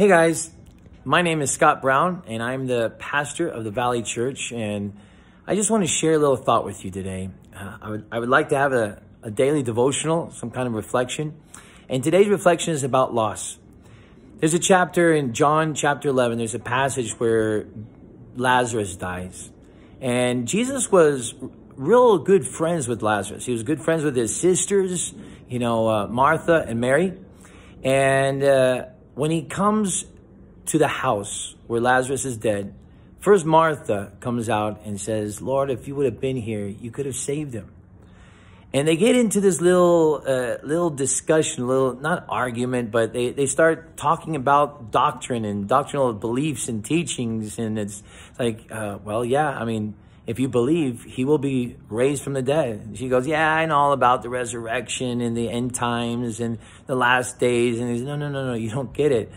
Hey guys, my name is Scott Brown and I'm the pastor of the Valley Church and I just want to share a little thought with you today. Uh, I, would, I would like to have a, a daily devotional, some kind of reflection. And today's reflection is about loss. There's a chapter in John chapter 11, there's a passage where Lazarus dies. And Jesus was real good friends with Lazarus. He was good friends with his sisters, you know, uh, Martha and Mary. And uh, when he comes to the house where Lazarus is dead, first Martha comes out and says, Lord, if you would have been here, you could have saved him. And they get into this little, uh, little discussion, little, not argument, but they, they start talking about doctrine and doctrinal beliefs and teachings. And it's like, uh, well, yeah, I mean, if you believe, he will be raised from the dead. She goes, yeah, I know all about the resurrection and the end times and the last days. And he's, no, no, no, no, you don't get it.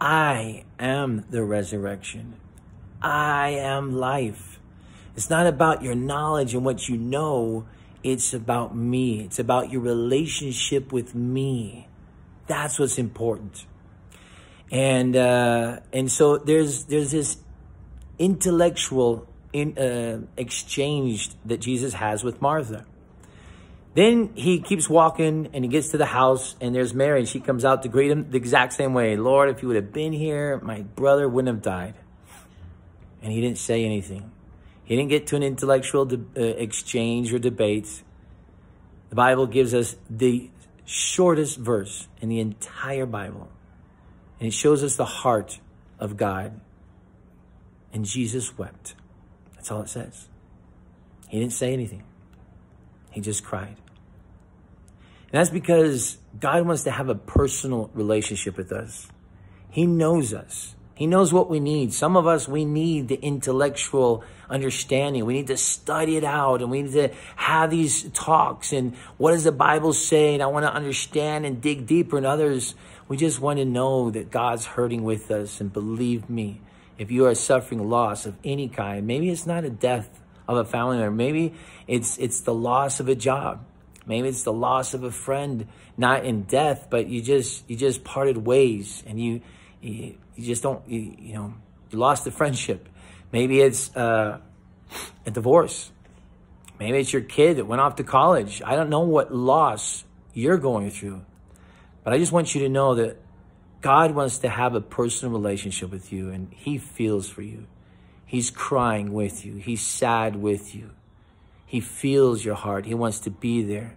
I am the resurrection. I am life. It's not about your knowledge and what you know. It's about me. It's about your relationship with me. That's what's important. And uh, and so there's there's this intellectual in, uh, exchange that Jesus has with Martha. Then he keeps walking and he gets to the house and there's Mary and she comes out to greet him the exact same way. Lord, if you would have been here, my brother wouldn't have died. And he didn't say anything. He didn't get to an intellectual uh, exchange or debate. The Bible gives us the shortest verse in the entire Bible. And it shows us the heart of God. And Jesus wept. That's all it says. He didn't say anything. He just cried. And that's because God wants to have a personal relationship with us. He knows us. He knows what we need. Some of us, we need the intellectual understanding. We need to study it out and we need to have these talks and what does the Bible say? And I want to understand and dig deeper. And others, we just want to know that God's hurting with us. And believe me, if you are suffering loss of any kind, maybe it's not a death of a family member, maybe it's it's the loss of a job, maybe it's the loss of a friend, not in death, but you just you just parted ways and you you, you just don't you, you know you lost the friendship. Maybe it's uh, a divorce. Maybe it's your kid that went off to college. I don't know what loss you're going through, but I just want you to know that God wants to have a personal relationship with you and he feels for you. He's crying with you. He's sad with you. He feels your heart. He wants to be there.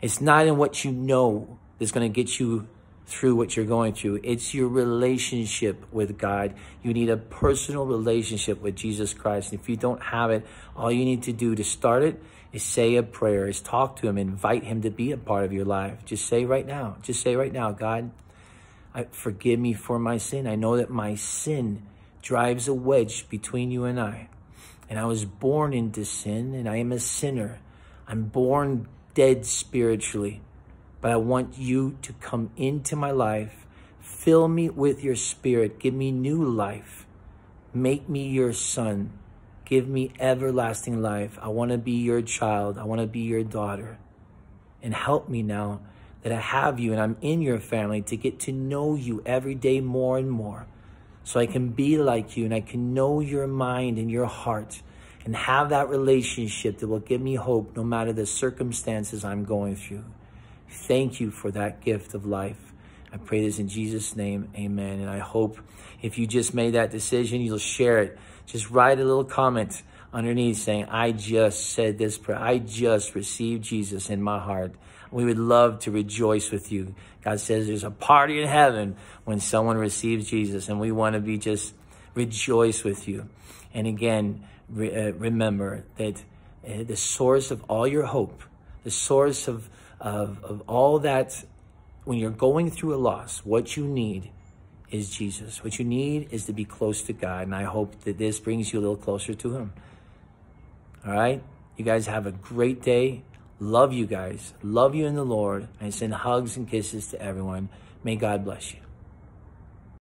It's not in what you know that's going to get you through what you're going through. It's your relationship with God. You need a personal relationship with Jesus Christ. And If you don't have it, all you need to do to start it is say a prayer, is talk to him, invite him to be a part of your life. Just say right now, just say right now, God, I, forgive me for my sin. I know that my sin drives a wedge between you and I. And I was born into sin and I am a sinner. I'm born dead spiritually. But I want you to come into my life, fill me with your spirit, give me new life, make me your son, give me everlasting life. I want to be your child, I want to be your daughter. And help me now that I have you and I'm in your family to get to know you every day more and more. So I can be like you and I can know your mind and your heart and have that relationship that will give me hope no matter the circumstances I'm going through. Thank you for that gift of life. I pray this in Jesus' name, amen. And I hope if you just made that decision, you'll share it. Just write a little comment underneath saying, I just said this prayer. I just received Jesus in my heart. We would love to rejoice with you. God says there's a party in heaven when someone receives Jesus, and we want to be just rejoice with you. And again, re, uh, remember that uh, the source of all your hope, the source of, of, of all that, when you're going through a loss, what you need is Jesus. What you need is to be close to God. And I hope that this brings you a little closer to Him. All right? You guys have a great day. Love you guys. Love you in the Lord. And send hugs and kisses to everyone. May God bless you.